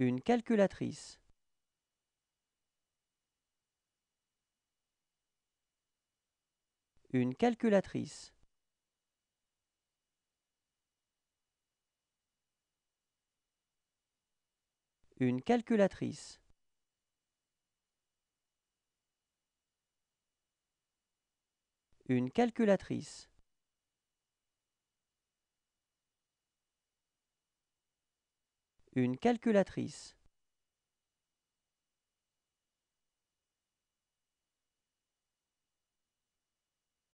Une calculatrice. Une calculatrice. Une calculatrice. Une calculatrice. Une calculatrice.